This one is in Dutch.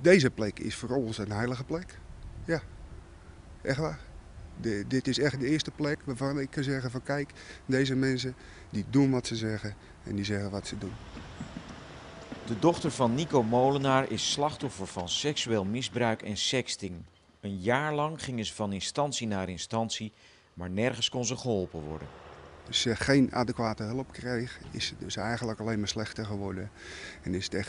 Deze plek is voor ons een heilige plek. Ja, echt waar. De, dit is echt de eerste plek waarvan ik kan zeggen van kijk, deze mensen die doen wat ze zeggen en die zeggen wat ze doen. De dochter van Nico Molenaar is slachtoffer van seksueel misbruik en sexting. Een jaar lang gingen ze van instantie naar instantie, maar nergens kon ze geholpen worden. Als ze geen adequate hulp kreeg, is dus eigenlijk alleen maar slechter geworden. En is het echt